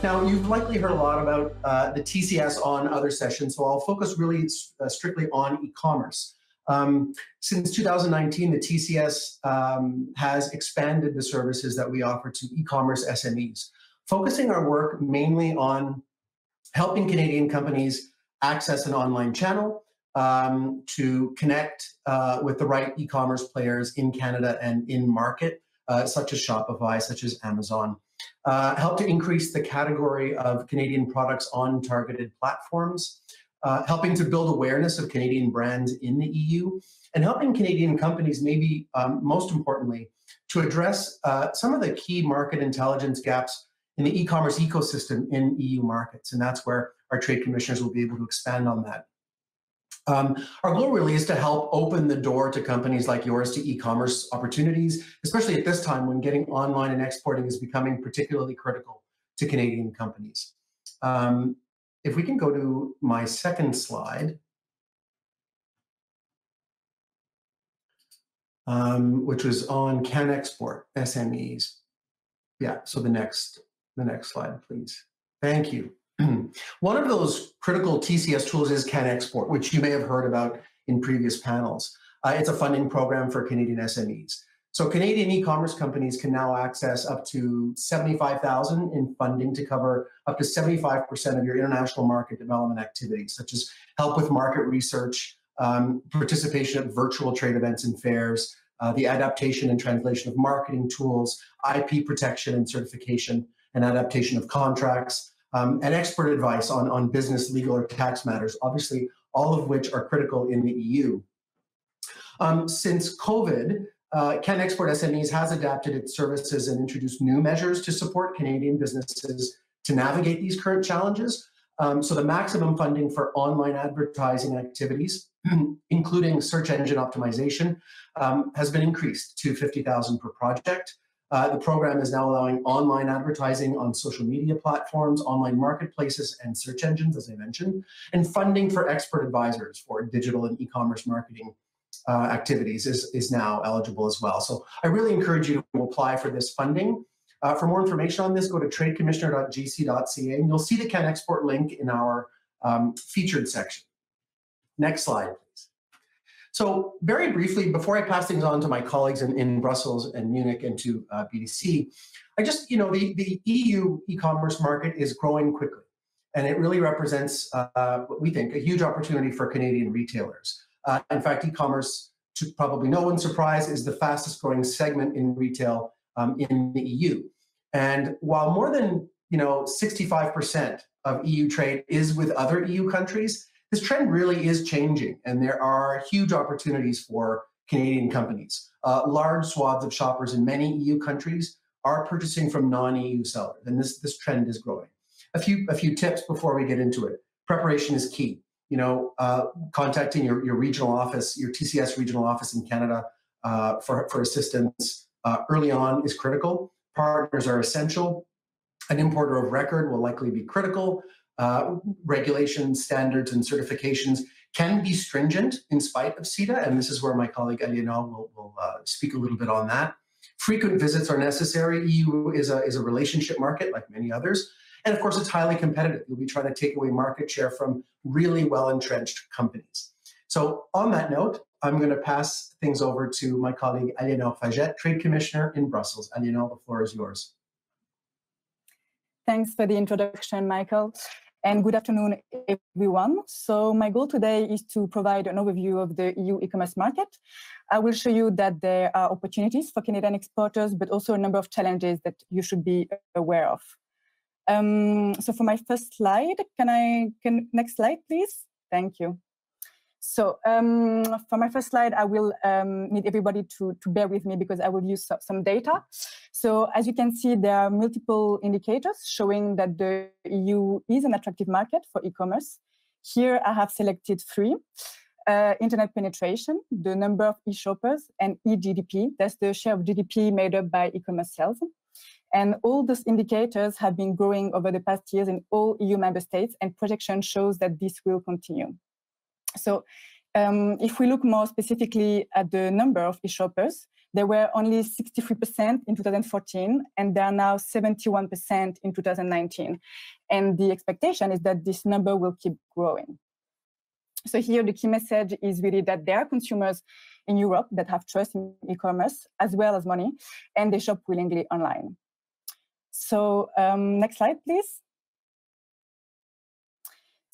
Now, you've likely heard a lot about uh, the TCS on other sessions, so I'll focus really uh, strictly on e-commerce. Um, since 2019, the TCS um, has expanded the services that we offer to e-commerce SMEs, focusing our work mainly on helping Canadian companies access an online channel um, to connect uh, with the right e-commerce players in Canada and in market, uh, such as Shopify, such as Amazon uh, help to increase the category of Canadian products on targeted platforms, uh, helping to build awareness of Canadian brands in the EU, and helping Canadian companies, maybe um, most importantly, to address uh, some of the key market intelligence gaps in the e-commerce ecosystem in EU markets. And that's where our trade commissioners will be able to expand on that. Um, our goal really is to help open the door to companies like yours to e-commerce opportunities, especially at this time when getting online and exporting is becoming particularly critical to Canadian companies. Um, if we can go to my second slide, um, which was on CanExport SMEs. Yeah, so the next, the next slide, please. Thank you. One of those critical TCS tools is CanExport, which you may have heard about in previous panels. Uh, it's a funding program for Canadian SMEs. So Canadian e-commerce companies can now access up to 75,000 in funding to cover up to 75% of your international market development activities, such as help with market research, um, participation at virtual trade events and fairs, uh, the adaptation and translation of marketing tools, IP protection and certification, and adaptation of contracts, um, and expert advice on, on business, legal, or tax matters, obviously, all of which are critical in the EU. Um, since COVID, uh, CanExport SMEs has adapted its services and introduced new measures to support Canadian businesses to navigate these current challenges. Um, so the maximum funding for online advertising activities, including search engine optimization, um, has been increased to 50,000 per project. Uh, the program is now allowing online advertising on social media platforms, online marketplaces, and search engines, as I mentioned, and funding for expert advisors for digital and e-commerce marketing uh, activities is, is now eligible as well. So I really encourage you to apply for this funding. Uh, for more information on this, go to tradecommissioner.gc.ca and you'll see the CanExport link in our um, featured section. Next slide, so very briefly, before I pass things on to my colleagues in, in Brussels and Munich and to uh, BDC, I just, you know, the, the EU e-commerce market is growing quickly. And it really represents uh, what we think a huge opportunity for Canadian retailers. Uh, in fact, e-commerce, to probably no one's surprise, is the fastest growing segment in retail um, in the EU. And while more than you know 65% of EU trade is with other EU countries, this trend really is changing, and there are huge opportunities for Canadian companies. Uh, large swaths of shoppers in many EU countries are purchasing from non-EU sellers, and this this trend is growing. A few a few tips before we get into it. Preparation is key. You know, uh, contacting your, your regional office, your TCS regional office in Canada uh, for, for assistance uh, early on is critical. Partners are essential. An importer of record will likely be critical uh, regulations, standards, and certifications can be stringent in spite of CETA, and this is where my colleague Eleanor will, will uh, speak a little bit on that. Frequent visits are necessary. EU is a, is a relationship market like many others. And of course, it's highly competitive. You'll be trying to take away market share from really well-entrenched companies. So on that note, I'm going to pass things over to my colleague Aliénor Faget, Trade Commissioner in Brussels. Aliénor, the floor is yours. Thanks for the introduction, Michael and good afternoon, everyone. So my goal today is to provide an overview of the EU e-commerce market. I will show you that there are opportunities for Canadian exporters, but also a number of challenges that you should be aware of. Um, so for my first slide, can I, can, next slide, please? Thank you. So um, for my first slide, I will um, need everybody to, to bear with me because I will use some data. So as you can see, there are multiple indicators showing that the EU is an attractive market for e-commerce. Here I have selected three. Uh, internet penetration, the number of e-shoppers, and e-GDP, that's the share of GDP made up by e-commerce sales. And all those indicators have been growing over the past years in all EU member states, and projection shows that this will continue. So um, if we look more specifically at the number of e-shoppers, They were only 63% in 2014, and they are now 71% in 2019. And the expectation is that this number will keep growing. So here, the key message is really that there are consumers in Europe that have trust in e-commerce as well as money, and they shop willingly online. So um, next slide, please.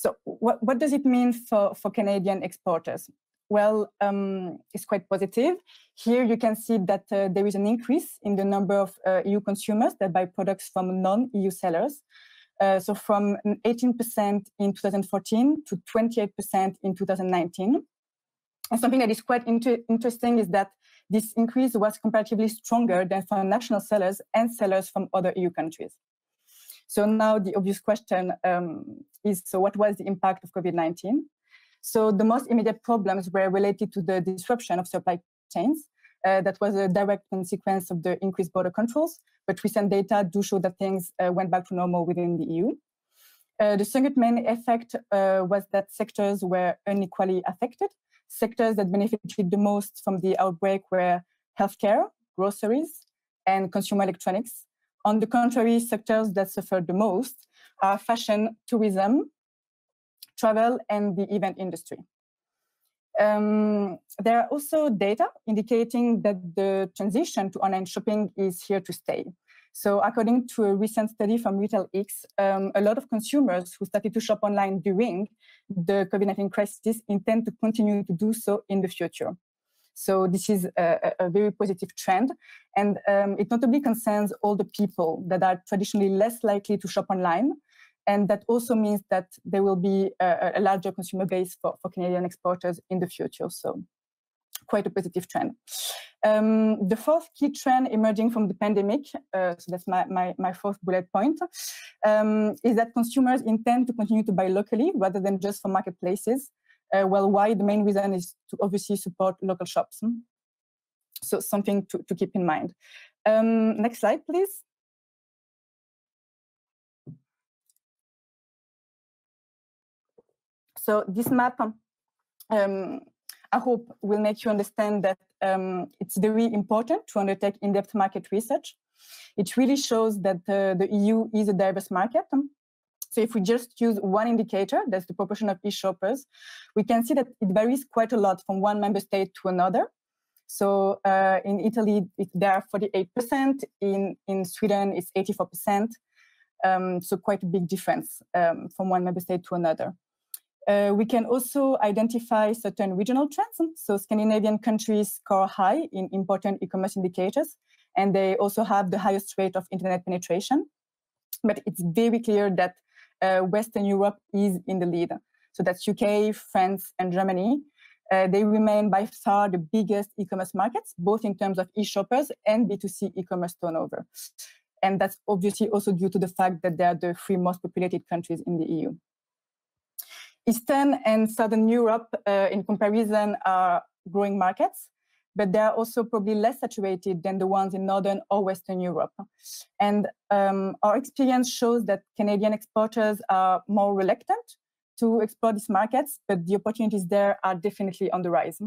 So what, what does it mean for, for Canadian exporters? Well, um, it's quite positive. Here you can see that uh, there is an increase in the number of uh, EU consumers that buy products from non-EU sellers. Uh, so from 18% in 2014 to 28% in 2019. And something that is quite inter interesting is that this increase was comparatively stronger than for national sellers and sellers from other EU countries. So now the obvious question um, is, so what was the impact of COVID-19? So the most immediate problems were related to the disruption of supply chains. Uh, that was a direct consequence of the increased border controls, but recent data do show that things uh, went back to normal within the EU. Uh, the second main effect uh, was that sectors were unequally affected. Sectors that benefited the most from the outbreak were healthcare, groceries, and consumer electronics. On the contrary, sectors that suffered the most are fashion, tourism, travel, and the event industry. Um, there are also data indicating that the transition to online shopping is here to stay. So according to a recent study from RetailX, um, a lot of consumers who started to shop online during the COVID-19 crisis intend to continue to do so in the future. So this is a, a very positive trend. And um, it notably concerns all the people that are traditionally less likely to shop online. And that also means that there will be a, a larger consumer base for, for Canadian exporters in the future. So quite a positive trend. Um, the fourth key trend emerging from the pandemic, uh, so that's my, my, my, fourth bullet point, um, is that consumers intend to continue to buy locally rather than just from marketplaces. Uh, well, why? The main reason is to obviously support local shops. So something to, to keep in mind. Um, next slide, please. So this map, um, I hope will make you understand that um, it's very important to undertake in-depth market research. It really shows that uh, the EU is a diverse market. So if we just use one indicator, that's the proportion of e-shoppers, we can see that it varies quite a lot from one member state to another. So uh, in Italy, it, there are 48%. In, in Sweden, it's 84%. Um, so quite a big difference um, from one member state to another. Uh, we can also identify certain regional trends. So Scandinavian countries score high in important e-commerce indicators, and they also have the highest rate of internet penetration. But it's very clear that Western Europe is in the lead. So that's UK, France, and Germany. Uh, they remain by far the biggest e-commerce markets, both in terms of e-shoppers and B2C e-commerce turnover. And that's obviously also due to the fact that they are the three most populated countries in the EU. Eastern and Southern Europe, uh, in comparison, are growing markets, but they are also probably less saturated than the ones in Northern or Western Europe. And um, our experience shows that Canadian exporters are more reluctant to explore these markets, but the opportunities there are definitely on the rise.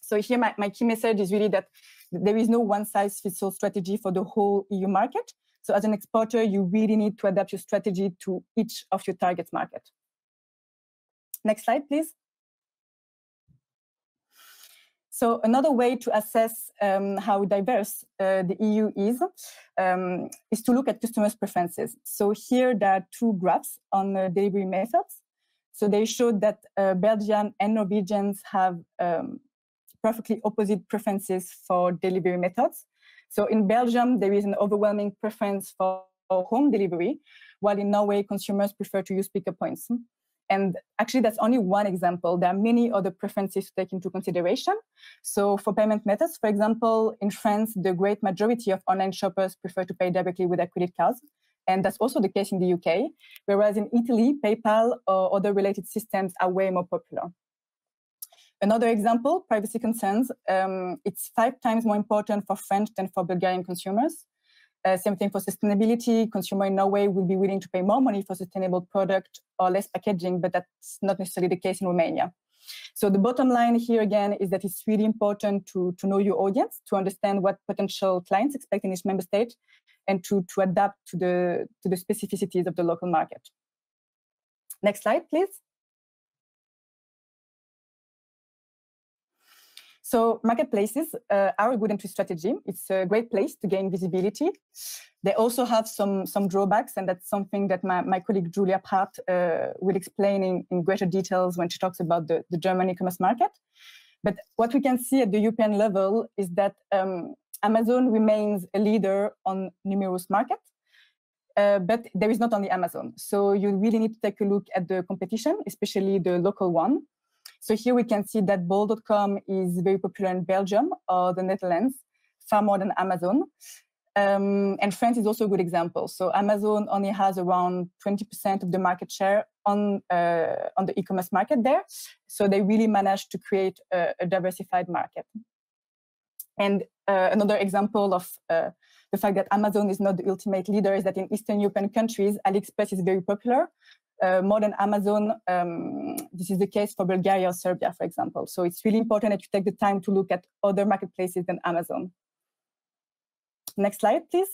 So here, my, my key message is really that there is no one-size-fits-all strategy for the whole EU market. So as an exporter, you really need to adapt your strategy to each of your target market. Next slide, please. So another way to assess um, how diverse uh, the EU is um, is to look at customers' preferences. So here there are two graphs on delivery methods. So they showed that uh, Belgian and Norwegians have um, perfectly opposite preferences for delivery methods. So in Belgium, there is an overwhelming preference for home delivery, while in Norway, consumers prefer to use pickup points. And actually, that's only one example. There are many other preferences to take into consideration. So for payment methods, for example, in France, the great majority of online shoppers prefer to pay directly with their credit cards. And that's also the case in the UK. Whereas in Italy, PayPal or other related systems are way more popular. Another example, privacy concerns. Um, it's five times more important for French than for Bulgarian consumers. Uh, same thing for sustainability. Consumer in Norway will be willing to pay more money for sustainable product or less packaging, but that's not necessarily the case in Romania. So the bottom line here again is that it's really important to, to know your audience, to understand what potential clients expect in each member state, and to, to adapt to the, to the specificities of the local market. Next slide, please. So marketplaces uh, are a good entry strategy. It's a great place to gain visibility. They also have some, some drawbacks, and that's something that my, my colleague Julia Pracht uh, will explain in, in greater details when she talks about the, the German e-commerce market. But what we can see at the European level is that um, Amazon remains a leader on numerous markets. Uh, but there is not only Amazon. So you really need to take a look at the competition, especially the local one. So here we can see that bol.com is very popular in Belgium or the Netherlands, far more than Amazon. Um, and France is also a good example. So Amazon only has around 20% of the market share on, uh, on the e-commerce market there. So they really managed to create a, a diversified market. And uh, another example of uh, the fact that Amazon is not the ultimate leader is that in Eastern European countries, AliExpress is very popular uh, more than Amazon. Um, this is the case for Bulgaria or Serbia, for example. So it's really important that you take the time to look at other marketplaces than Amazon. Next slide, please.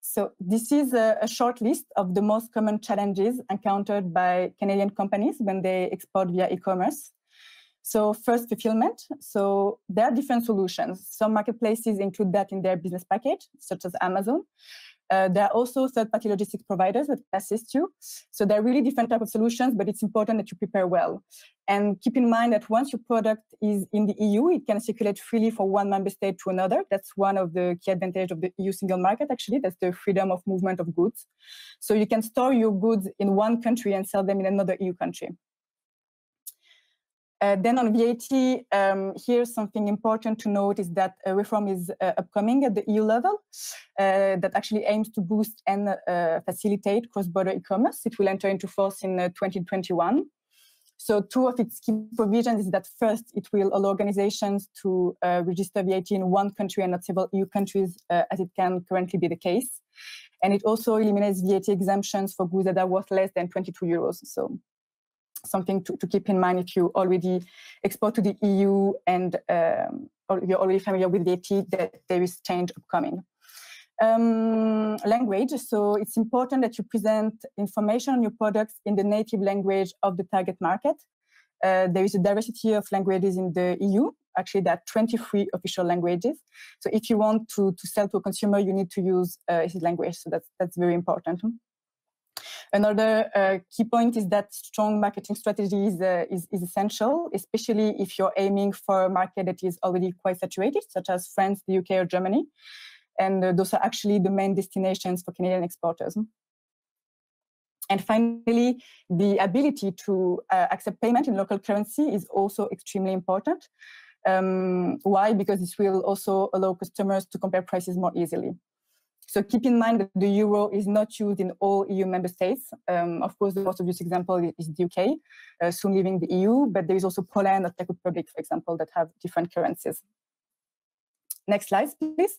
So this is a, a, short list of the most common challenges encountered by Canadian companies when they export via e-commerce. So first, fulfillment. So there are different solutions. Some marketplaces include that in their business package, such as Amazon. Uh, there are also third-party logistics providers that assist you. So there are really different type of solutions, but it's important that you prepare well. And keep in mind that once your product is in the EU, it can circulate freely from one member state to another. That's one of the key advantages of the EU single market, actually. That's the freedom of movement of goods. So you can store your goods in one country and sell them in another EU country. Uh, then on VAT, um, here's something important to note is that a reform is uh, upcoming at the EU level uh, that actually aims to boost and uh, facilitate cross-border e-commerce. It will enter into force in uh, 2021. So two of its key provisions is that first, it will allow organizations to uh, register VAT in one country and not several EU countries as it can currently be the case. And it also eliminates VAT exemptions for goods that are worth less than 22 euros. So something to, to keep in mind if you already export to the EU and um, you're already familiar with VAT, that there is change upcoming. Um, language, so it's important that you present information on your products in the native language of the target market. Uh, there is a diversity of languages in the EU. Actually, there are 23 official languages. So if you want to, to sell to a consumer, you need to use uh, his language. So that's, that's very important. Another uh, key point is that strong marketing strategy is, uh, is, is, essential, especially if you're aiming for a market that is already quite saturated, such as France, the UK, or Germany. And uh, those are actually the main destinations for Canadian exporters. And finally, the ability to uh, accept payment in local currency is also extremely important. Um, why? Because this will also allow customers to compare prices more easily. So keep in mind that the euro is not used in all EU member states. Um, of course, the most obvious example is the UK, uh, soon leaving the EU, but there is also Poland or Czech Republic, for example, that have different currencies. Next slide, please.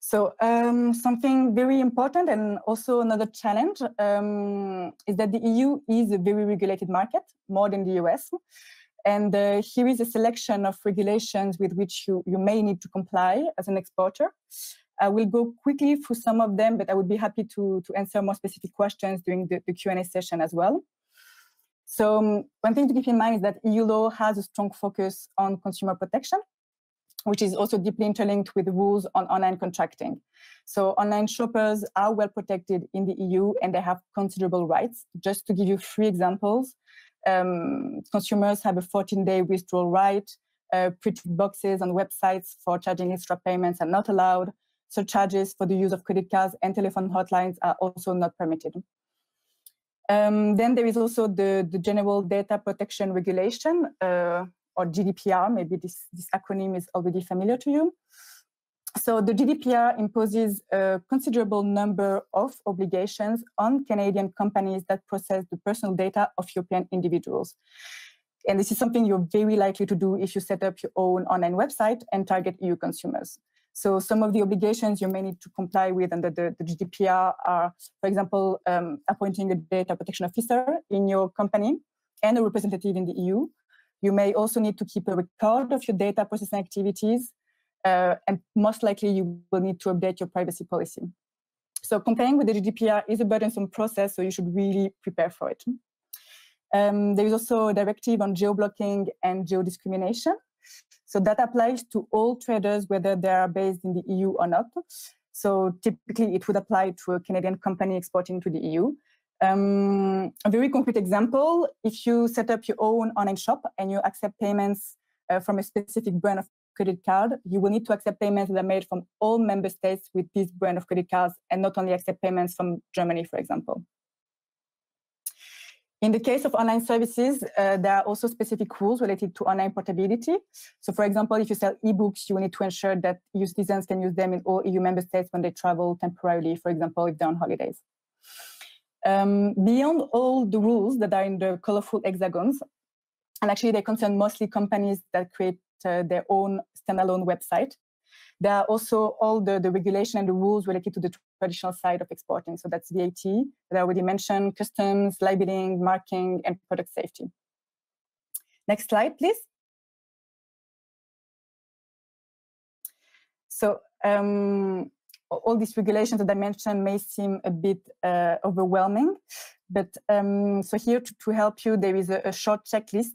So um, something very important and also another challenge um, is that the EU is a very regulated market, more than the US. And uh, here is a selection of regulations with which you, you may need to comply as an exporter. I will go quickly through some of them, but I would be happy to, to answer more specific questions during the, the Q&A session as well. So um, one thing to keep in mind is that EU law has a strong focus on consumer protection, which is also deeply interlinked with the rules on online contracting. So online shoppers are well protected in the EU and they have considerable rights. Just to give you three examples, um, consumers have a 14-day withdrawal right. Uh, pre-ticked boxes on websites for charging extra payments are not allowed. Surcharges for the use of credit cards and telephone hotlines are also not permitted. Um, then there is also the, the General Data Protection Regulation, uh, or GDPR. Maybe this, this acronym is already familiar to you. So the GDPR imposes a considerable number of obligations on Canadian companies that process the personal data of European individuals. And this is something you're very likely to do if you set up your own online website and target EU consumers. So some of the obligations you may need to comply with under the, the GDPR are, for example, um, appointing a data protection officer in your company and a representative in the EU. You may also need to keep a record of your data processing activities, uh, and most likely you will need to update your privacy policy. So complying with the GDPR is a burdensome process, so you should really prepare for it. Um, there is also a directive on geo-blocking and geo-discrimination. So that applies to all traders, whether they are based in the EU or not. So typically it would apply to a Canadian company exporting to the EU. Um, a very concrete example, if you set up your own online shop and you accept payments uh, from a specific brand of credit card, you will need to accept payments that are made from all member states with this brand of credit cards and not only accept payments from Germany, for example. In the case of online services, uh, there are also specific rules related to online portability. So for example, if you sell ebooks, you will need to ensure that EU citizens can use them in all EU member states when they travel temporarily, for example, if they're on holidays. Um, beyond all the rules that are in the colorful hexagons, and actually they concern mostly companies that create their own standalone website. There are also all the, the regulation and the rules related to the traditional side of exporting. So that's VAT that I already mentioned, customs, labeling, marking, and product safety. Next slide, please. So um, all these regulations that I mentioned may seem a bit uh, overwhelming, but um, so here to, to, help you, there is a, a short checklist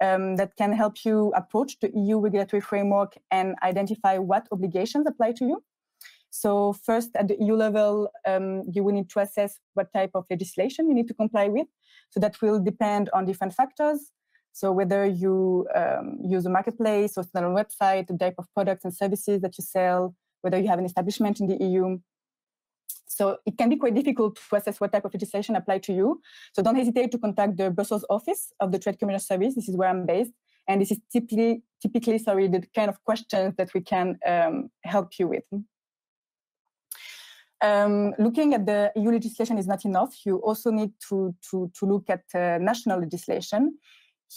um, that can help you approach the EU regulatory framework and identify what obligations apply to you. So first, at the EU level, um, you will need to assess what type of legislation you need to comply with. So that will depend on different factors. So whether you um, use a marketplace or a website, the type of products and services that you sell, whether you have an establishment in the EU. So it can be quite difficult to assess what type of legislation apply to you. So don't hesitate to contact the Brussels office of the Trade Commissioner Service. This is where I'm based. And this is typically, typically sorry, the kind of questions that we can um, help you with. Um, looking at the EU legislation is not enough. You also need to, to, to look at uh, national legislation.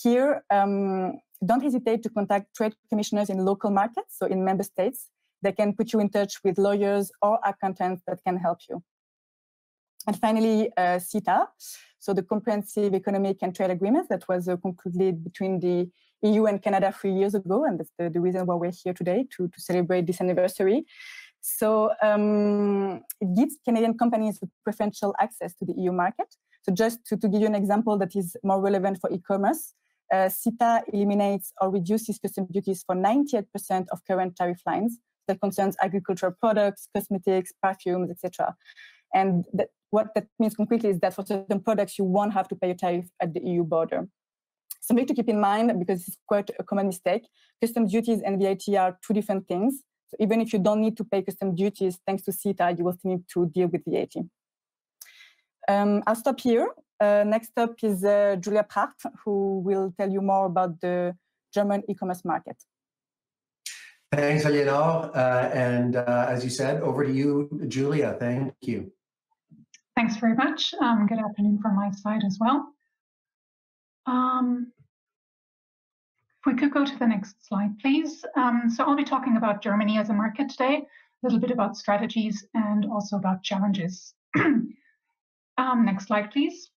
Here, um, don't hesitate to contact trade commissioners in local markets, so in member states, they can put you in touch with lawyers or accountants that can help you. And finally, uh, CETA, so the Comprehensive Economic and Trade Agreement that was uh, concluded between the EU and Canada three years ago, and that's the, the reason why we're here today to, to celebrate this anniversary. So um, it gives Canadian companies preferential access to the EU market. So just to, to give you an example that is more relevant for e-commerce, uh, CETA eliminates or reduces custom duties for 98% of current tariff lines that concerns agricultural products, cosmetics, perfumes, etc. And that, what that means concretely is that for certain products, you won't have to pay a tariff at the EU border. Something to keep in mind, because it's quite a common mistake, customs duties and VAT are two different things. So even if you don't need to pay custom duties, thanks to CETA, you will still need to deal with VAT. Um, I'll stop here. Uh, next up is uh, Julia Pracht, who will tell you more about the German e-commerce market. Thanks, Eleanor. Uh, and uh, as you said, over to you, Julia. Thank you. Thanks very much. Um, good afternoon from my side as well. Um, if we could go to the next slide, please. Um, so I'll be talking about Germany as a market today, a little bit about strategies and also about challenges. Um, next slide, please.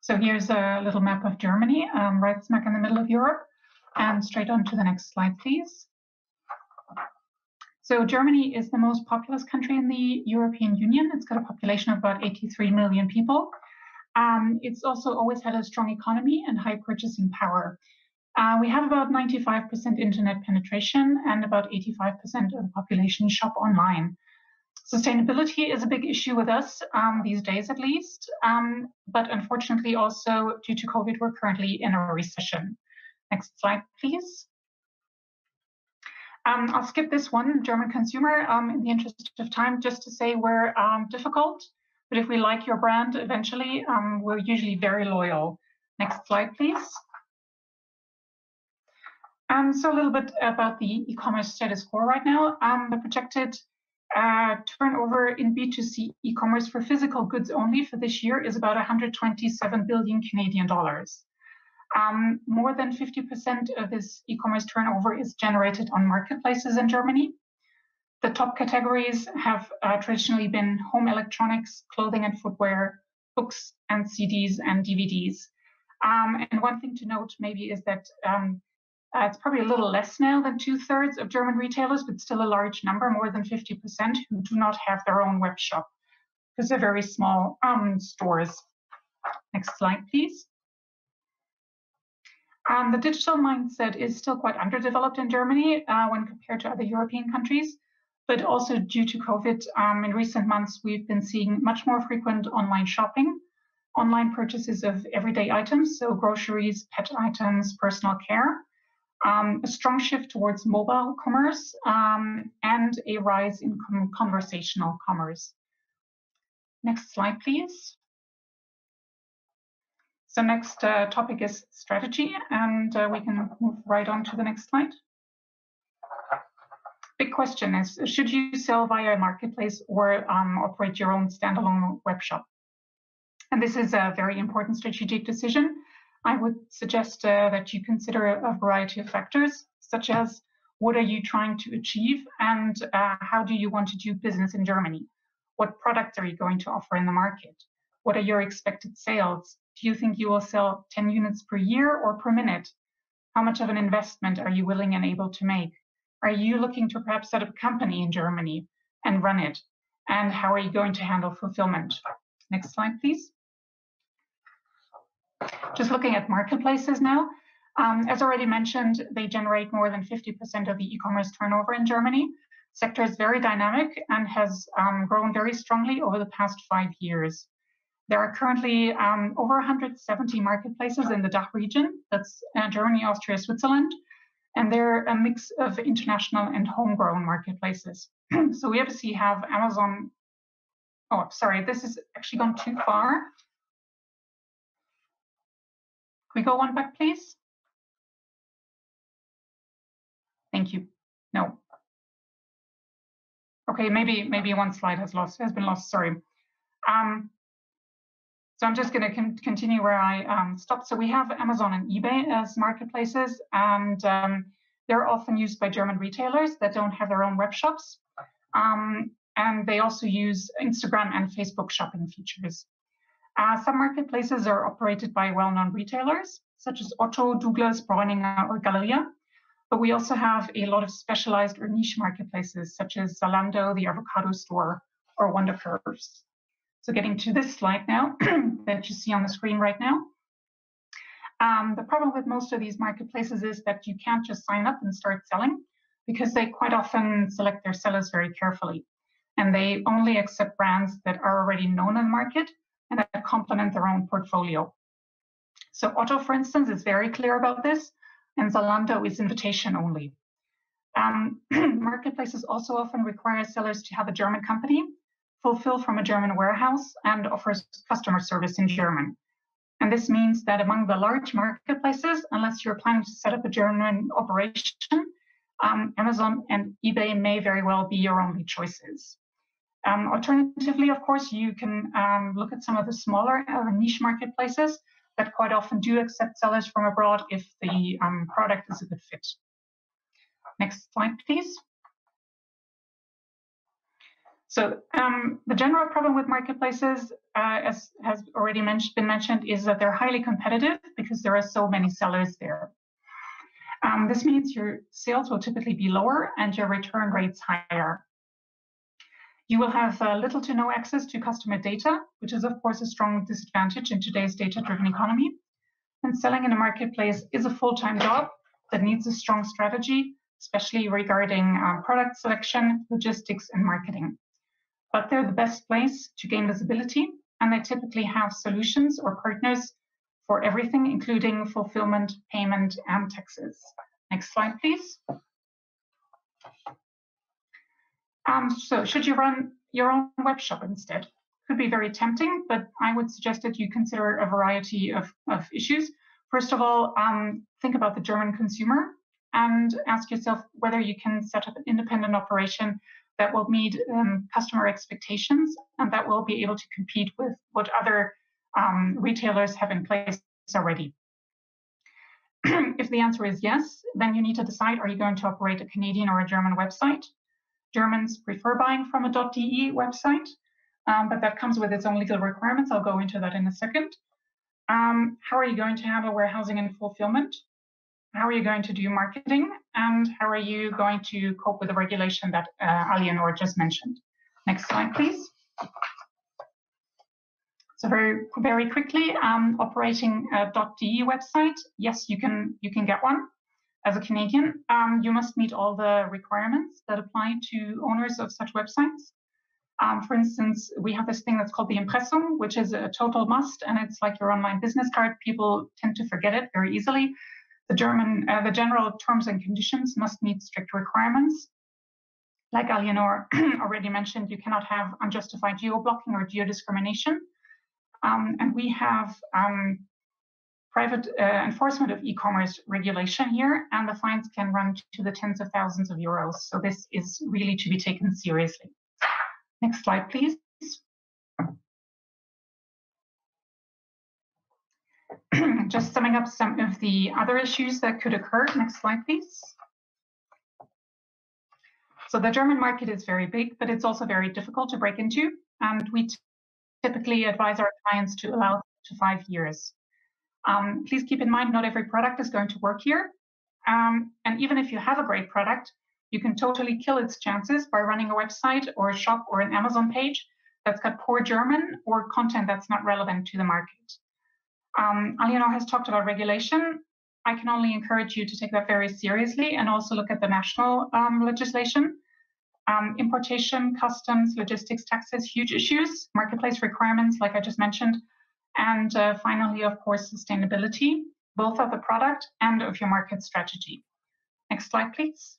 So here's a little map of Germany, um, right smack in the middle of Europe. And straight on to the next slide, please. So Germany is the most populous country in the European Union. It's got a population of about 83 million people. Um, it's also always had a strong economy and high purchasing power. Uh, we have about 95% internet penetration and about 85% of the population shop online. Sustainability is a big issue with us um, these days, at least. Um, but unfortunately, also due to COVID, we're currently in a recession. Next slide, please. Um, I'll skip this one, German consumer, um, in the interest of time, just to say we're um, difficult, but if we like your brand eventually, um, we're usually very loyal. Next slide, please. Um, so a little bit about the e-commerce status quo right now. Um, the projected uh, turnover in B2C e-commerce for physical goods only for this year is about 127 billion Canadian dollars. Um, more than 50% of this e-commerce turnover is generated on marketplaces in Germany. The top categories have uh, traditionally been home electronics, clothing and footwear, books and CDs and DVDs. Um, and one thing to note maybe is that um, uh, it's probably a little less now than two thirds of German retailers, but still a large number, more than 50%, who do not have their own web shop because they're very small um, stores. Next slide, please. Um, the digital mindset is still quite underdeveloped in Germany uh, when compared to other European countries, but also due to COVID, um, in recent months, we've been seeing much more frequent online shopping, online purchases of everyday items, so groceries, pet items, personal care, um, a strong shift towards mobile commerce, um, and a rise in conversational commerce. Next slide, please. So next uh, topic is strategy, and uh, we can move right on to the next slide. Big question is, should you sell via a marketplace or um, operate your own standalone web shop? And this is a very important strategic decision. I would suggest uh, that you consider a variety of factors, such as what are you trying to achieve and uh, how do you want to do business in Germany? What products are you going to offer in the market? What are your expected sales? Do you think you will sell 10 units per year or per minute? How much of an investment are you willing and able to make? Are you looking to perhaps set up a company in Germany and run it? And how are you going to handle fulfillment? Next slide, please. Just looking at marketplaces now. Um, as already mentioned, they generate more than 50% of the e-commerce turnover in Germany. Sector is very dynamic and has um, grown very strongly over the past five years. There are currently um, over 170 marketplaces in the DACH region. That's uh, Germany, Austria, Switzerland. And they're a mix of international and homegrown marketplaces. so we obviously have Amazon. Oh, sorry, this has actually gone too far. Can we go one back, please? Thank you. No. Okay, maybe maybe one slide has lost has been lost. Sorry. Um, so I'm just going to con continue where I um, stopped. So we have Amazon and eBay as marketplaces, and um, they're often used by German retailers that don't have their own web shops. Um, and they also use Instagram and Facebook shopping features. Uh, some marketplaces are operated by well-known retailers, such as Otto, Douglas, Breuninger, or Galeria. But we also have a lot of specialized or niche marketplaces, such as Zalando, the Avocado Store, or Wundercurves. So getting to this slide now that you see on the screen right now. Um, the problem with most of these marketplaces is that you can't just sign up and start selling because they quite often select their sellers very carefully. And they only accept brands that are already known in the market and that complement their own portfolio. So Otto, for instance, is very clear about this, and Zalando is invitation only. Um, marketplaces also often require sellers to have a German company fulfill from a German warehouse and offers customer service in German. And this means that among the large marketplaces, unless you're planning to set up a German operation, um, Amazon and eBay may very well be your only choices. Um, alternatively, of course, you can um, look at some of the smaller uh, niche marketplaces that quite often do accept sellers from abroad if the um, product is a good fit. Next slide, please. So um, the general problem with marketplaces, uh, as has already men been mentioned, is that they're highly competitive because there are so many sellers there. Um, this means your sales will typically be lower and your return rates higher. You will have uh, little to no access to customer data, which is of course a strong disadvantage in today's data-driven economy. And selling in a marketplace is a full-time job that needs a strong strategy, especially regarding um, product selection, logistics, and marketing but they're the best place to gain visibility, and they typically have solutions or partners for everything, including fulfillment, payment, and taxes. Next slide, please. Um, so should you run your own web shop instead? Could be very tempting, but I would suggest that you consider a variety of, of issues. First of all, um, think about the German consumer and ask yourself whether you can set up an independent operation that will meet um, customer expectations and that will be able to compete with what other um, retailers have in place already. if the answer is yes, then you need to decide, are you going to operate a Canadian or a German website? Germans prefer buying from a .de website, um, but that comes with its own legal requirements. I'll go into that in a second. Um, how are you going to handle warehousing and fulfillment? How are you going to do marketing? And how are you going to cope with the regulation that uh, Aliénor just mentioned? Next slide, please. So very, very quickly, um, operating a .de website, yes, you can, you can get one. As a Canadian, um, you must meet all the requirements that apply to owners of such websites. Um, for instance, we have this thing that's called the Impressum, which is a total must, and it's like your online business card. People tend to forget it very easily. The German, uh, the general terms and conditions must meet strict requirements. Like Aliénor already mentioned, you cannot have unjustified geo-blocking or geo-discrimination. Um, and we have um, private uh, enforcement of e-commerce regulation here, and the fines can run to the tens of thousands of euros. So this is really to be taken seriously. Next slide, please. Just summing up some of the other issues that could occur. Next slide, please. So the German market is very big, but it's also very difficult to break into. And we typically advise our clients to allow to five years. Um, please keep in mind, not every product is going to work here. Um, and even if you have a great product, you can totally kill its chances by running a website or a shop or an Amazon page that's got poor German or content that's not relevant to the market. Um, has talked about regulation. I can only encourage you to take that very seriously and also look at the national um, legislation. Um, importation, customs, logistics, taxes, huge issues, marketplace requirements, like I just mentioned, and uh, finally, of course, sustainability, both of the product and of your market strategy. Next slide, please.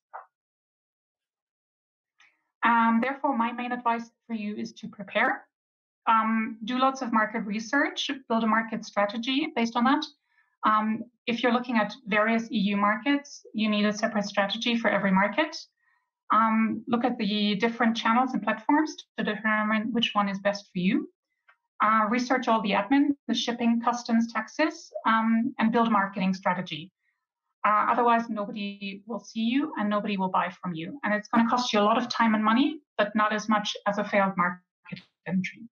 Um, therefore, my main advice for you is to prepare. Um, do lots of market research, build a market strategy based on that. Um, if you're looking at various EU markets, you need a separate strategy for every market. Um, look at the different channels and platforms to determine which one is best for you. Uh, research all the admin, the shipping, customs, taxes, um, and build a marketing strategy. Uh, otherwise, nobody will see you and nobody will buy from you. And it's going to cost you a lot of time and money, but not as much as a failed market entry.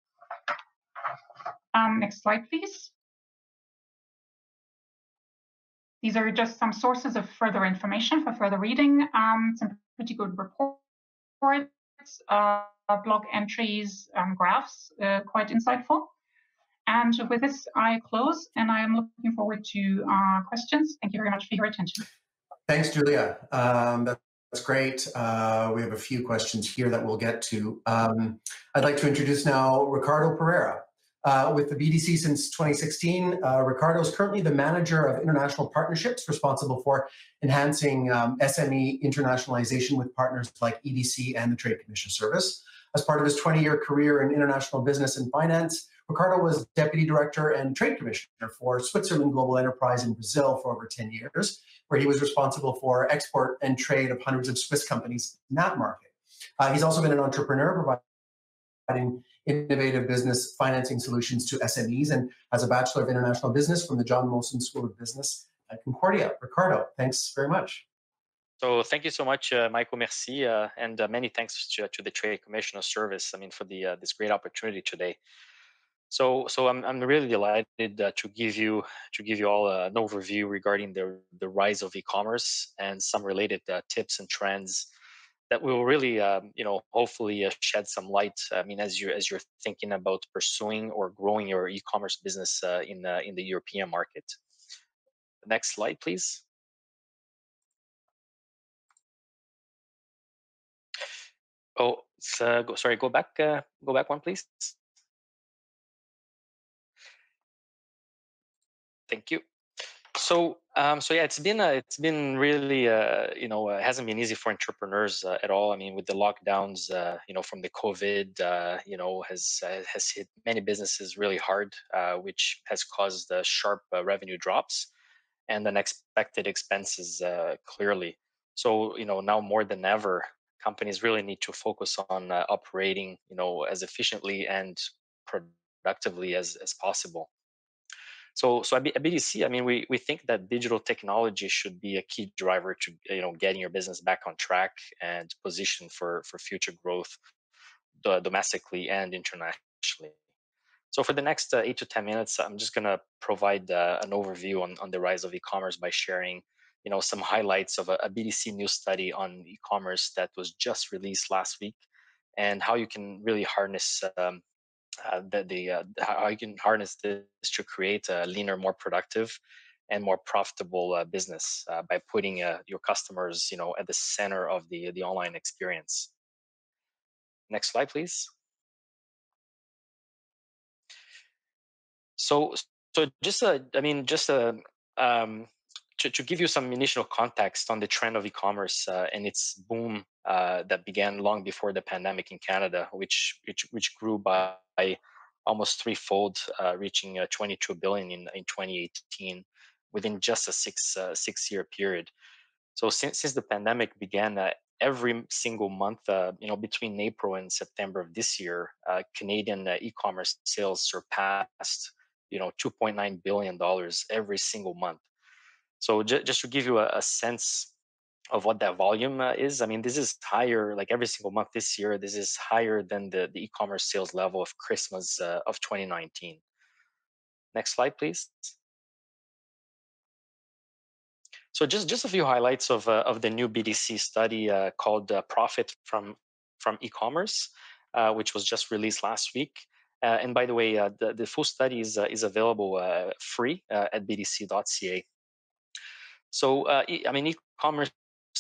Um, next slide, please. These are just some sources of further information for further reading. Um, some pretty good reports, uh, blog entries, um, graphs, uh, quite insightful. And with this, I close and I am looking forward to uh, questions. Thank you very much for your attention. Thanks, Julia. Um, that's great. Uh, we have a few questions here that we'll get to. Um, I'd like to introduce now Ricardo Pereira. Uh, with the BDC since 2016, uh, Ricardo is currently the manager of international partnerships responsible for enhancing um, SME internationalization with partners like EDC and the Trade Commission Service. As part of his 20 year career in international business and finance, Ricardo was deputy director and trade commissioner for Switzerland Global Enterprise in Brazil for over 10 years, where he was responsible for export and trade of hundreds of Swiss companies in that market. Uh, he's also been an entrepreneur, providing innovative business financing solutions to SMEs and has a Bachelor of International Business from the John Molson School of Business at Concordia. Ricardo, thanks very much. So thank you so much, uh, Michael. Merci, uh, and uh, many thanks to, to, the Trade Commissioner Service. I mean, for the uh, this great opportunity today. So, so I'm I'm really delighted uh, to give you to give you all uh, an overview regarding the the rise of e-commerce and some related uh, tips and trends that will really, um, you know, hopefully uh, shed some light. I mean, as you as you're thinking about pursuing or growing your e-commerce business uh, in the in the European market. Next slide, please. Oh, uh, go, sorry. Go back. go back one, please. Thank you. So, um, so yeah, it's been uh, it's been really uh, you know uh, hasn't been easy for entrepreneurs uh, at all. I mean, with the lockdowns, uh, you know, from the COVID, uh, you know, has has hit many businesses really hard, which has caused sharp revenue drops and unexpected expenses clearly. So, you know, now more than ever, companies really need to focus on operating, you know, as efficiently and productively as as possible. So, so at BDC, I mean, we, we think that digital technology should be a key driver to you know getting your business back on track and position for for future growth, domestically and internationally. So for the next uh, eight to ten minutes, I'm just going to provide uh, an overview on on the rise of e-commerce by sharing you know some highlights of a, a BDC news study on e-commerce that was just released last week, and how you can really harness um, uh, the, the uh, how you can harness this to create a leaner, more productive, and more profitable uh, business uh, by putting uh, your customers, you know, at the center of the the online experience. Next slide, please. So, so just a, I mean, just a um, to, to give you some initial context on the trend of e-commerce uh, and its boom uh, that began long before the pandemic in Canada, which which, which grew by almost threefold, uh, reaching uh, 22 billion in, in 2018 within just a six uh, six year period. So since since the pandemic began, uh, every single month, you know, between April and September of this year, Canadian e-commerce sales surpassed you know 2.9 billion dollars every single month so j- just to give you a, a, sense of what that volume uh, is, I mean, this is higher, like every single month this year, this is higher than the, the e-commerce sales level of Christmas uh, of 2019. Next slide, please. So just, just a few highlights of, uh, of the new BDC study uh, called uh, Profit from, from E-commerce, uh, which was just released last week. and by the way, the, the full study is, is available free at bdc.ca. So, uh, I mean, e-commerce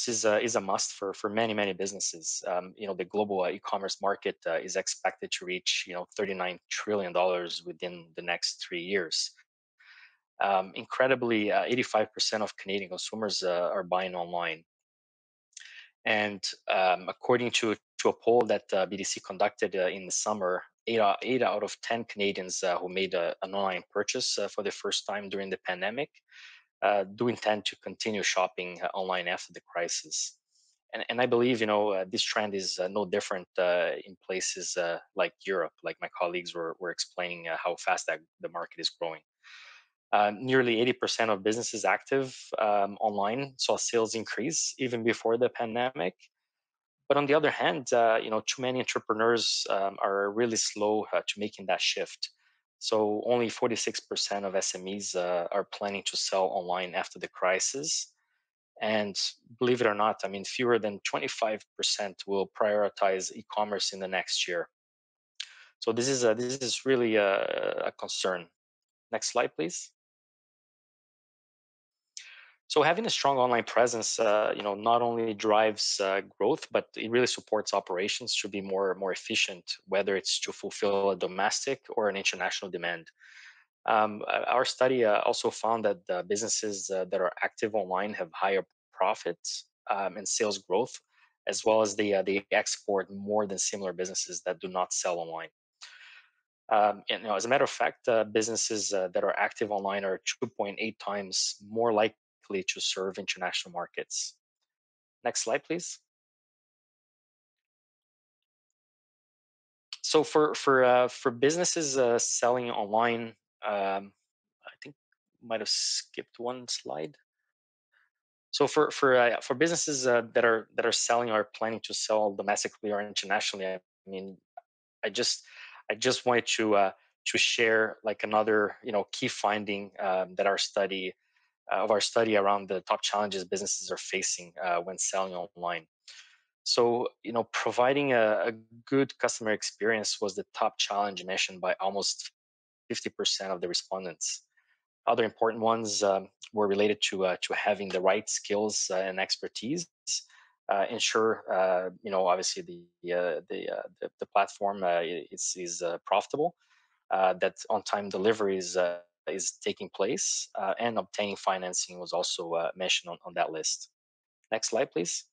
is a, is a must for for many many businesses. Um, you know, the global uh, e-commerce market uh, is expected to reach you know 39 trillion dollars within the next three years. Um, incredibly, 85% uh, of Canadian consumers uh, are buying online. And um, according to to a poll that uh, BDC conducted in the summer, eight out, eight out of 10 Canadians who made a, an online purchase for the first time during the pandemic uh, do intend to continue shopping uh, online after the crisis. And, and I believe, you know, uh, this trend is uh, no different uh, in places uh, like Europe, like my colleagues were, were explaining how fast that the market is growing. nearly 80% of businesses active um, online saw sales increase even before the pandemic. But on the other hand, you know, too many entrepreneurs um, are really slow to making that shift. So only 46% of SMEs uh, are planning to sell online after the crisis. And believe it or not, I mean, fewer than 25% will prioritize e-commerce in the next year. So this is a, this is really a, a concern. Next slide, please. So having a strong online presence, uh, you know, not only drives uh, growth, but it really supports operations to be more more efficient, whether it's to fulfill a domestic or an international demand. Um, our study uh, also found that businesses uh, that are active online have higher profits um, and sales growth, as well as they uh, they export more than similar businesses that do not sell online. Um, and, you know, as a matter of fact, uh, businesses that are active online are 2.8 times more likely likely to serve international markets. Next slide, please. So for for uh, for businesses uh, selling online, um, I think might have skipped one slide. So for for uh, for businesses uh, that are that are selling or planning to sell domestically or internationally, I mean, I just I just wanted to uh, to share like another you know key finding um, that our study of our study around the top challenges businesses are facing uh, when selling online. So, you know, providing a, a, good customer experience was the top challenge mentioned by almost 50% of the respondents. Other important ones um, were related to uh, to having the right skills uh, and expertise. Uh, ensure, uh, you know, obviously the the, the, the platform is is profitable. that on-time delivery is is taking place, uh, and obtaining financing was also uh, mentioned on, on that list. Next slide, please.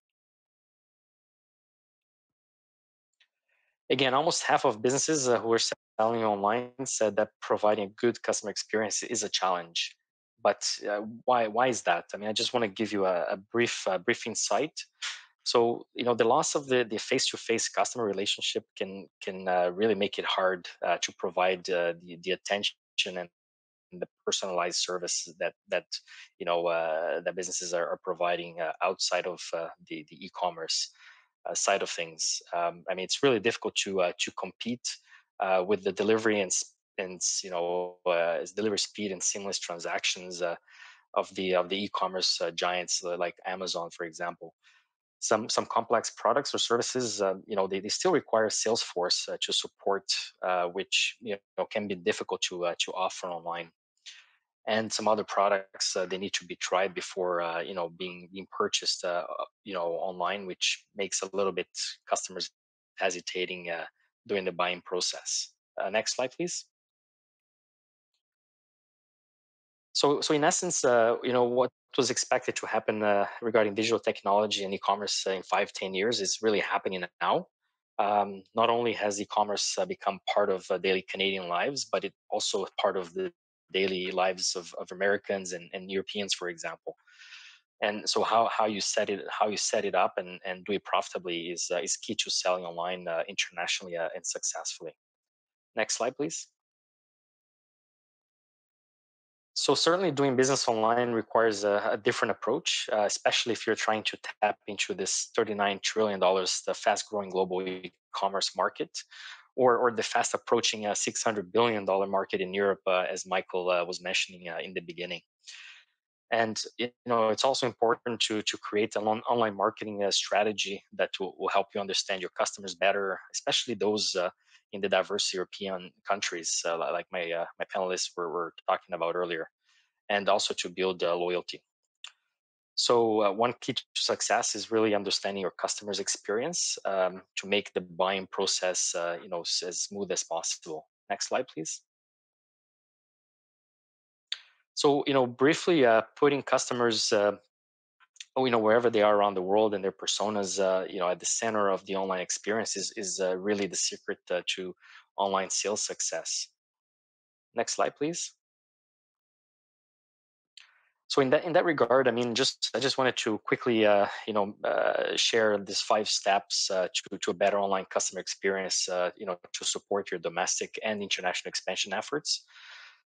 Again, almost half of businesses uh, who are selling online said that providing a good customer experience is a challenge. But uh, why? Why is that? I mean, I just want to give you a, a brief, uh, brief insight. So, you know, the loss of the the face-to-face customer relationship can can uh, really make it hard to provide the the attention and the personalized service that that you know uh, that businesses are, are providing uh, outside of uh, the the e-commerce uh, side of things. Um, I mean, it's really difficult to uh, to compete uh, with the delivery and and you know delivery speed and seamless transactions of the of the e-commerce giants like Amazon, for example some some complex products or services, you know, they, they still require sales force to support, which you know can be difficult to to offer online. And some other products uh, they need to be tried before uh, you know being being purchased, you know, online, which makes a little bit customers hesitating during the buying process. next slide, please. So, so in essence, uh, you know, what was expected to happen uh, regarding digital technology and e-commerce in five, ten years is really happening now. Um, not only has e-commerce uh, become part of uh, daily Canadian lives, but it also part of the daily lives of, of Americans and, and Europeans, for example. And so, how, how you set it how you set it up and, and do it profitably is uh, is key to selling online uh, internationally and successfully. Next slide, please. So certainly doing business online requires a, a different approach, uh, especially if you're trying to tap into this $39 trillion, the fast growing global e-commerce market, or, or the fast approaching uh, $600 billion market in Europe, uh, as Michael uh, was mentioning uh, in the beginning. And you know, it's also important to, to create an on, online marketing uh, strategy that will, will, help you understand your customers better, especially those in the diverse European countries, uh, like my uh, my panelists were, were talking about earlier, and also to build uh, loyalty. So uh, one key to success is really understanding your customer's experience um, to make the buying process, uh, you know, as smooth as possible. Next slide, please. So, you know, briefly uh, putting customers Oh, you know wherever they are around the world and their personas uh, you know at the center of the online experience is, is uh, really the secret uh, to online sales success next slide please so in that in that regard i mean just i just wanted to quickly uh, you know uh, share these five steps uh, to, to a better online customer experience you know to support your domestic and international expansion efforts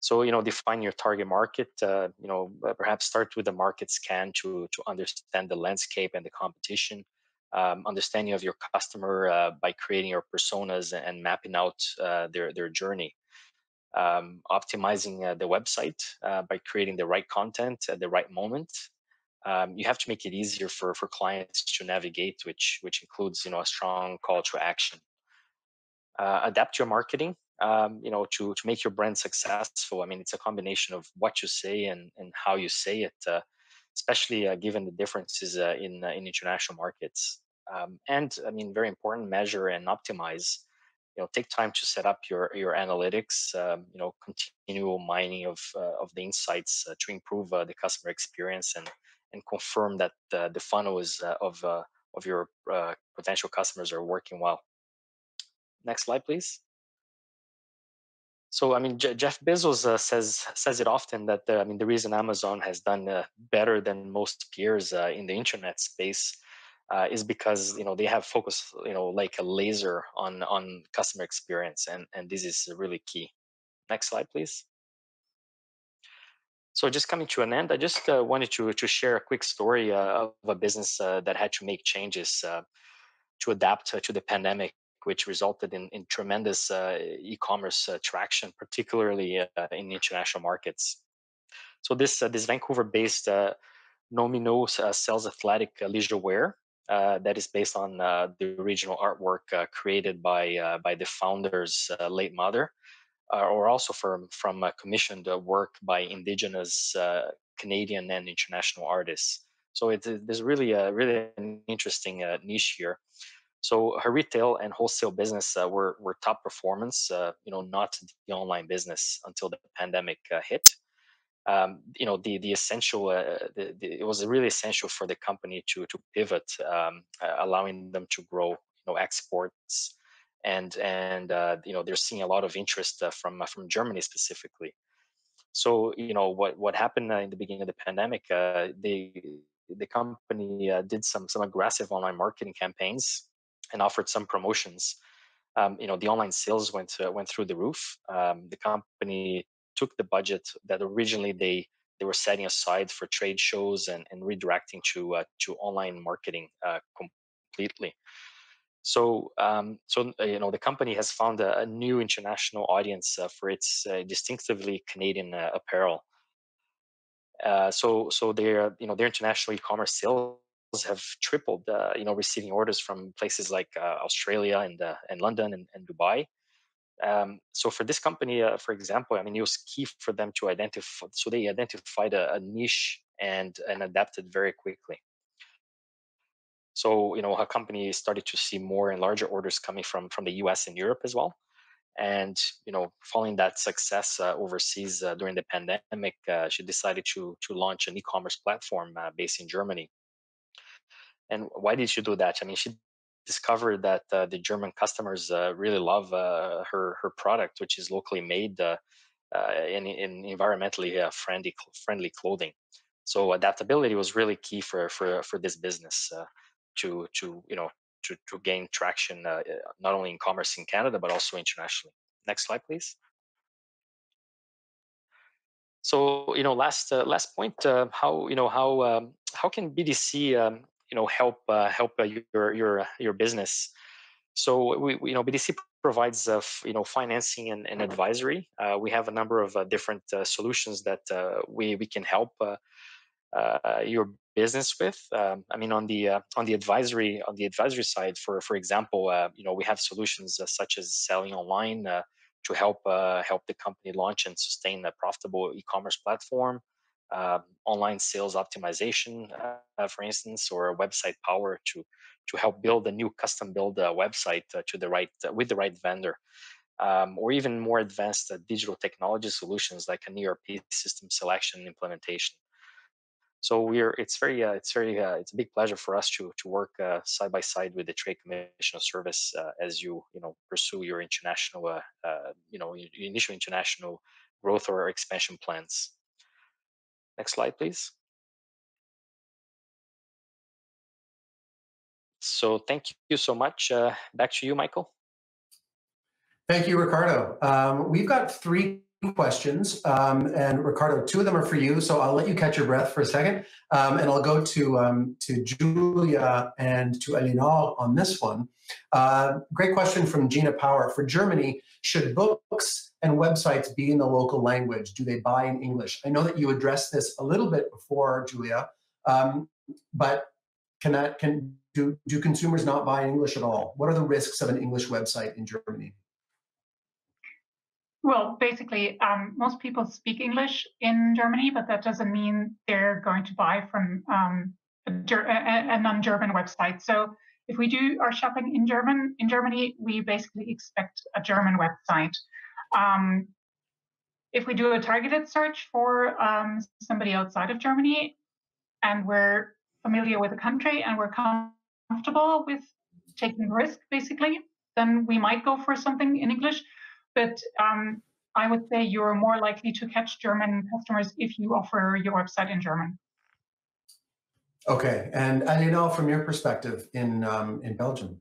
so you know, define your target market. Uh, you know, uh, perhaps start with a market scan to to understand the landscape and the competition. Um, understanding of your customer uh, by creating your personas and mapping out uh, their their journey. Um, optimizing uh, the website uh, by creating the right content at the right moment. Um, you have to make it easier for for clients to navigate, which which includes you know a strong call to action. adapt your marketing um, you know, to to make your brand successful. I mean, it's a combination of what you say and and how you say it, uh, especially uh, given the differences uh, in uh, in international markets. Um, and I mean, very important, measure and optimize. You know, take time to set up your your analytics. Um, you know, continual mining of uh, of the insights uh, to improve the customer experience and and confirm that the funnel is of of your potential customers are working well. Next slide, please. So I mean, J- Jeff Bezos uh, says says it often that uh, I mean the reason Amazon has done uh, better than most peers uh, in the internet space uh, is because you know they have focused you know like a laser on on customer experience, and and this is really key. Next slide, please. So just coming to an end, I just uh, wanted to to share a quick story of a business that had to make changes to adapt to the pandemic which resulted in, in tremendous uh, e-commerce uh, traction, particularly uh, in international markets. So this this Vancouver-based Nomino sells athletic leisure wear that is based on the original artwork created by by the founder's late mother, or also from from commissioned work by indigenous Canadian and international artists. So it's there's really a really an interesting uh, niche here. So her retail and wholesale business uh, were were top performance. Uh, you know, not the online business until the pandemic uh, hit. Um, you know, the the essential. Uh, the, the, it was really essential for the company to to pivot, um, uh, allowing them to grow. You know, exports, and and uh, you know they're seeing a lot of interest from from Germany specifically. So you know what what happened in the beginning of the pandemic? they the company did some some aggressive online marketing campaigns and offered some promotions. Um, you know, the online sales went uh, went through the roof. Um, the company took the budget that originally they they were setting aside for trade shows and, and redirecting to uh, to online marketing uh, completely. So, um, so uh, you know, the company has found a, a new international audience uh, for its uh, distinctively Canadian uh, apparel. so, so their you know their international e-commerce sales have tripled. you know, receiving orders from places like Australia and and London and, and Dubai. Um, so for this company, uh, for example, I mean, it was key for them to identify. So they identified a, a, niche and and adapted very quickly. So you know, her company started to see more and larger orders coming from from the U.S. and Europe as well. And you know, following that success uh, overseas uh, during the pandemic, uh, she decided to to launch an e-commerce platform uh, based in Germany. And why did she do that? I mean, she discovered that uh, the German customers uh, really love uh, her her product, which is locally made uh, uh, in, in environmentally uh, friendly friendly clothing. So adaptability was really key for for for this business to to you know to to gain traction not only in commerce in Canada but also internationally. Next slide, please. So you know, last last point, how you know how um, how can BDC um, you know help uh, help uh, your your your business. So we, we you know BDC provides uh, you know financing and, and advisory. Uh, we have a number of uh, different uh, solutions that we we can help your business with. Um, I mean on the on the advisory on the advisory side, for for example, you know we have solutions such as selling online to help help the company launch and sustain a profitable e-commerce platform uh, online sales optimization, uh, for instance, or website power to to help build a new custom build uh, website uh, to the right uh, with the right vendor, um, or even more advanced digital technology solutions like an ERP system selection implementation. So we're it's very it's very it's a big pleasure for us to to work side by side with the Trade Commission Service as you you know pursue your international you know initial international growth or expansion plans. Next slide, please. So thank you so much. Uh, back to you, Michael. Thank you, Ricardo. Um, we've got three questions, um, and Ricardo, two of them are for you. So I'll let you catch your breath for a second, um, and I'll go to um, to Julia and to Aliénor on this one. Uh, great question from Gina Power. For Germany, should books and websites be in the local language? Do they buy in English? I know that you addressed this a little bit before, Julia, um, but can that can do do consumers not buy in English at all? What are the risks of an English website in Germany? Well, basically, um, most people speak English in Germany, but that doesn't mean they're going to buy from um, a, a, a non-German website. So if we do our shopping in German in Germany, we basically expect a German website. Um, if we do a targeted search for um, somebody outside of Germany, and we're familiar with the country and we're comfortable with taking risk, basically, then we might go for something in English but um, I would say you're more likely to catch German customers if you offer your website in German. Okay, and and you know from your perspective in um, in Belgium.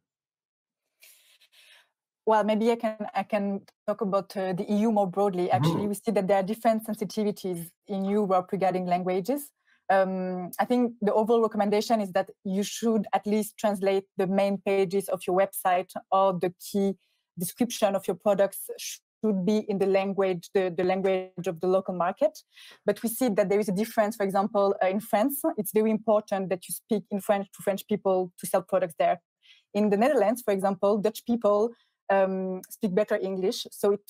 Well, maybe I can I can talk about uh, the EU more broadly. Actually, mm. we see that there are different sensitivities in Europe regarding languages. Um, I think the overall recommendation is that you should at least translate the main pages of your website or the key description of your products should be in the language, the, the language of the local market. But we see that there is a difference. For example, uh, in France, it's very important that you speak in French to French people to sell products there. In the Netherlands, for example, Dutch people um, speak better English, so it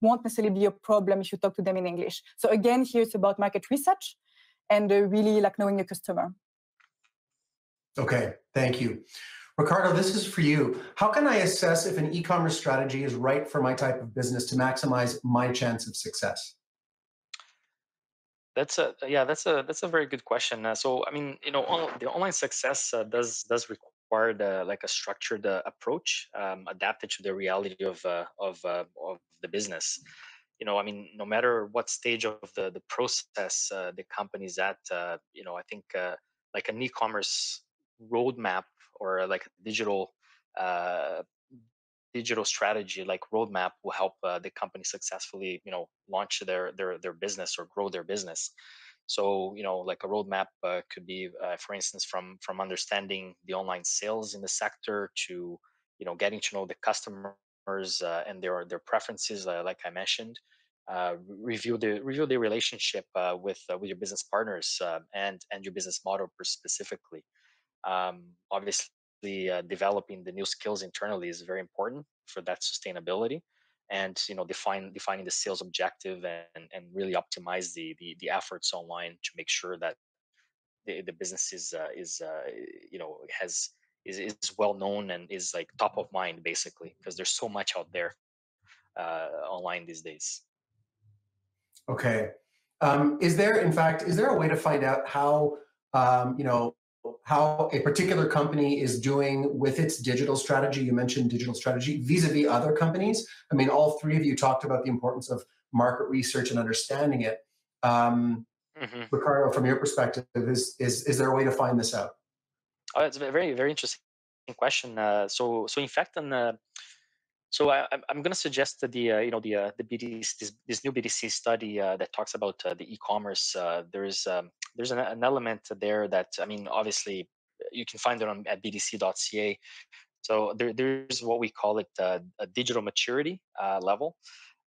won't necessarily be a problem if you talk to them in English. So again, here it's about market research and uh, really like knowing your customer. Okay, thank you. Ricardo, this is for you. How can I assess if an e-commerce strategy is right for my type of business to maximize my chance of success? That's a yeah, that's a that's a very good question. Uh, so I mean, you know, on, the online success uh, does does require the, like a structured uh, approach um, adapted to the reality of uh, of uh, of the business. You know, I mean, no matter what stage of the the process uh, the company's at, you know, I think like an e-commerce roadmap or like digital uh, digital strategy like roadmap will help uh, the company successfully you know launch their their their business or grow their business so you know like a roadmap uh, could be uh, for instance from from understanding the online sales in the sector to you know getting to know the customers uh, and their their preferences uh, like i mentioned uh, review the review the relationship with with your business partners and and your business model specifically. Um, obviously uh, developing the new skills internally is very important for that sustainability and you know define defining the sales objective and and really optimize the the, the efforts online to make sure that the, the business is uh, is uh, you know has is, is well known and is like top of mind basically because there's so much out there uh, online these days. Okay. Um, is there in fact is there a way to find out how um, you know how a particular company is doing with its digital strategy. You mentioned digital strategy vis-a-vis other companies. I mean, all three of you talked about the importance of market research and understanding it. Um, mm-hmm. Ricardo, from your perspective, is, is is there a way to find this out? Oh, it's a very very interesting question. Uh, so so in fact, on uh, so I, am going to suggest that the uh, you know the uh, the BDC this, this new BDC study uh, that talks about uh, the e-commerce. Uh, there's um, there's an, an, element there that I mean obviously you can find it on at bdc.ca. So there, there's what we call it uh, a digital maturity level.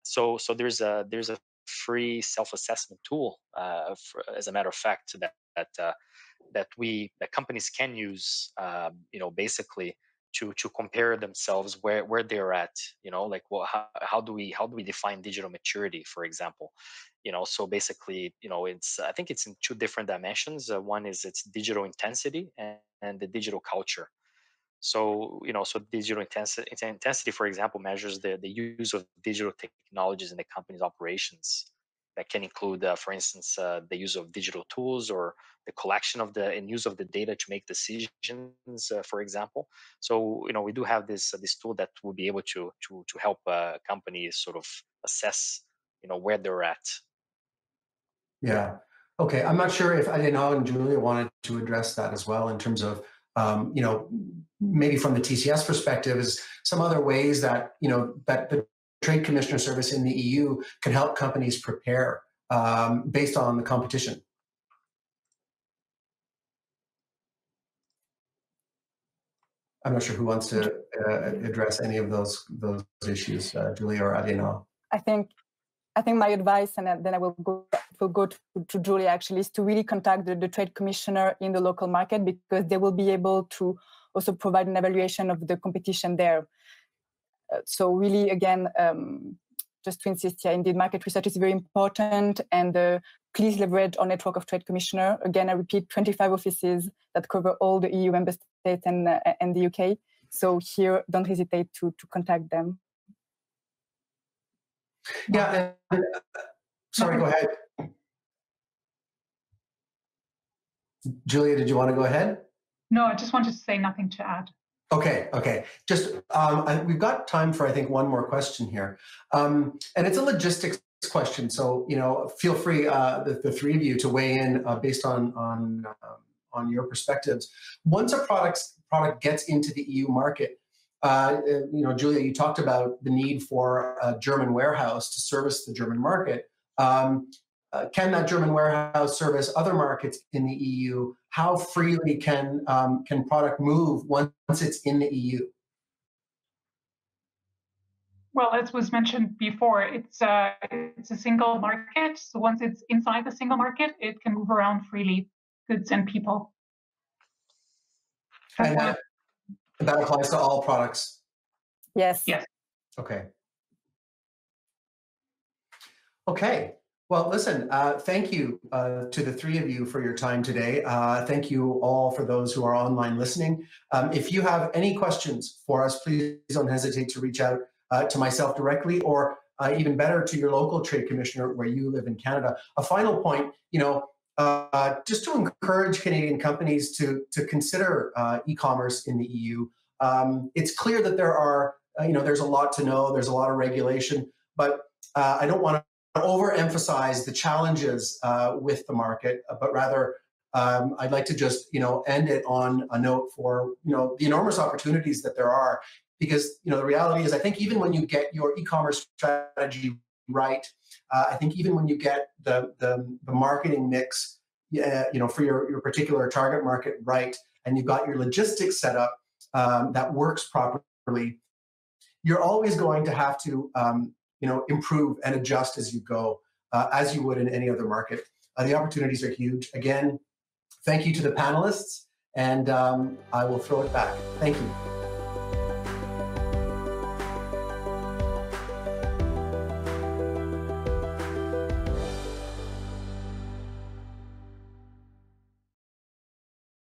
So so there's a there's a free self-assessment tool for, as a matter of fact that that that we that companies can use um, you know basically to to compare themselves where where they're at you know like well how, how do we how do we define digital maturity for example? You know so basically you know it's i think it's in two different dimensions. Uh, one is its digital intensity and, and the digital culture. So you know so digital intensity intensity for example measures the the use of digital technologies in the company's operations that can include, uh, for instance, uh, the use of digital tools or the collection of the and use of the data to make decisions, uh, for example. So you know we do have this uh, this tool that will be able to to to help uh, companies sort of assess you know where they're at. Yeah. Okay. I'm not sure if I know and Julia wanted to address that as well in terms of um, you know maybe from the TCS perspective is some other ways that you know that the Trade Commissioner Service in the EU can help companies prepare um, based on the competition. I'm not sure who wants to uh, address any of those those issues, uh, Julia or Adina. I think I think my advice, and then I will go will go to, to Julia actually, is to really contact the, the trade commissioner in the local market because they will be able to also provide an evaluation of the competition there. Uh, so really, again, um, just to insist here, indeed, market research is very important and uh, please leverage our network of trade commissioner. Again, I repeat, 25 offices that cover all the EU member states and, uh, and the UK. So here, don't hesitate to, to contact them. Yeah, and, uh, sorry, go ahead. Julia, did you want to go ahead? No, I just wanted to say nothing to add. Okay, okay. Just um, I, we've got time for I think one more question here, um, and it's a logistics question. So you know, feel free uh, the, the three of you to weigh in uh, based on on um, on your perspectives. Once a product product gets into the EU market, uh, uh, you know, Julia, you talked about the need for a German warehouse to service the German market. Um, uh, can that German warehouse service other markets in the EU? How freely can um, can product move once it's in the EU? Well, as was mentioned before, it's a, it's a single market. So once it's inside the single market, it can move around freely, goods and people. And that, that applies to all products? Yes. Yes. Okay. Okay. Well, listen, uh, thank you uh, to the three of you for your time today. Uh, thank you all for those who are online listening. Um, if you have any questions for us, please don't hesitate to reach out uh, to myself directly or uh, even better to your local trade commissioner where you live in Canada. A final point, you know, uh, just to encourage Canadian companies to, to consider e-commerce in the EU. Um, it's clear that there are, you know, there's a lot to know, there's a lot of regulation, but I don't want to overemphasize the challenges uh, with the market, uh, but rather um, I'd like to just you know end it on a note for you know the enormous opportunities that there are. Because you know the reality is, I think even when you get your e-commerce strategy right, uh, I think even when you get the the, the marketing mix, uh, you know, for your your particular target market right, and you've got your logistics set up um, that works properly, you're always going to have to um, you know improve and adjust as you go, uh, as you would in any other market. Uh, the opportunities are huge. Again, thank you to the panelists, and um, I will throw it back. Thank you.